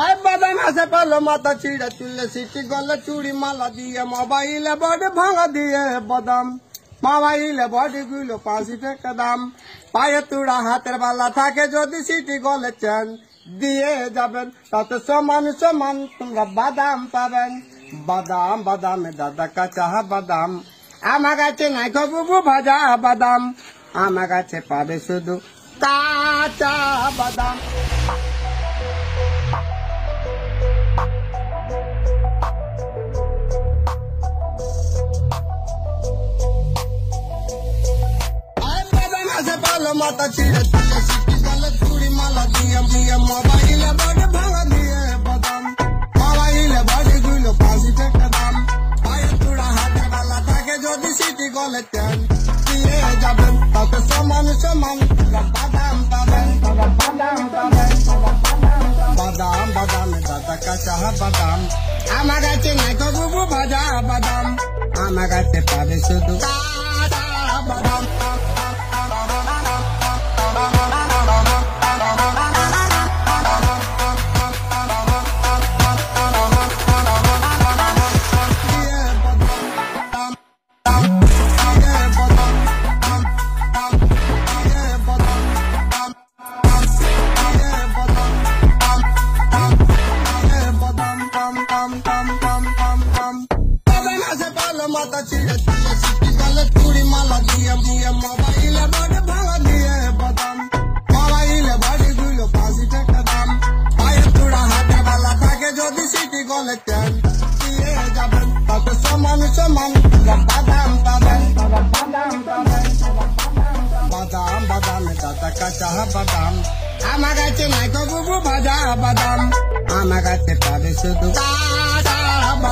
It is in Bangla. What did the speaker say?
আয় বাদাম আছে পালো মাথা চিড়া চুলে সিটি গলে চুড়ি মালা দিয়ে, মোবাইলে বডি ভাঙা দিয়ে বাদাম। মোবাইলে বডি গুলো পাঁচি টাকা দাম। পায়ে তুড়া হাতের বালা থাকে যদি সিটি গলে চেন, দিয়ে যাবেন। তাতে সমান সমান তোমরা বাদাম পাবেন। বাদাম, বাদামে দাদা কাঁচা বাদাম। আমার কাছে নাই বুবু ভাজা বাদাম। আমার কাছে পাবে শুধু কাঁচা বাদাম। মাথা ছিঁড়ে তুলে সিটি গলে চুড়ি মালা দিয়ে দিয়ে মোবাইলে বডি ভাঙা দিয়ে বাদাম মোবাইলে বডি গুলো পাঁচি টাকা দাম পায়ে চূড়া হাতে বালা থাকে যদি সিটি গলে তেল দিয়ে যাবেন তাতে সমান সমান বাদাম পাবেন বাদাম পাবেন বাদাম বাদাম দাদা কাঁচা বাদাম আমার কাছে নাই তো ভাজা বাদাম আমার কাছে পাবে শুধু মাথা ছিঁড়ে ছিঁড়ে সিটি গলে চুড়ি মালা দিয়ে দিয়ে মোবাইলে বডি ভাঙা দিয়ে বাদাম মোবাইলে বডি গুলো পাঁচি টাকা দাম পায়ে চূড়া হাতে বালা থাকে যদি সিটি গলে তেল দিয়ে যাবেন তাতে সমান সমান বাদাম পাবেন বাদাম পাবেন আমার কাছে নাই তো বুবু বাদাম আমার কাছে পাবে শুধু